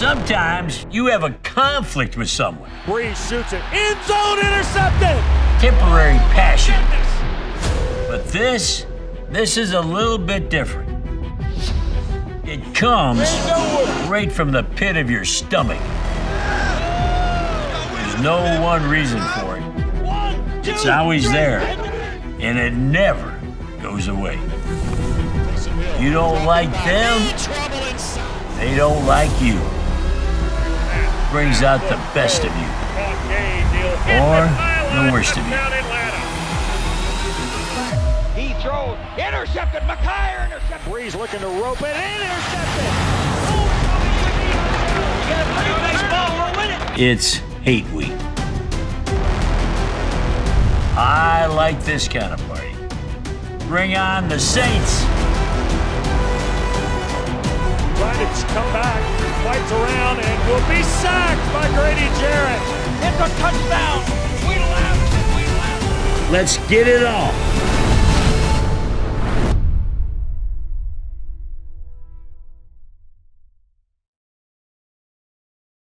Sometimes you have a conflict with someone. Brees shoots it. End zone intercepted. Temporary passion. But this, this is a little bit different. It comes right from the pit of your stomach. There's no one reason for it. It's always there, and it never goes away. You don't like them, they don't like you. Brings out the best of you, or the worst of you. He throws. Intercepted. McKyer intercepted. Brees looking to rope it. Intercepted. You gotta play baseball. We'll win. It's hate week. I like this kind of party. Bring on the Saints. Will be sacked by Grady Jarrett. Touchdown. We laugh. We laugh. Let's get it on.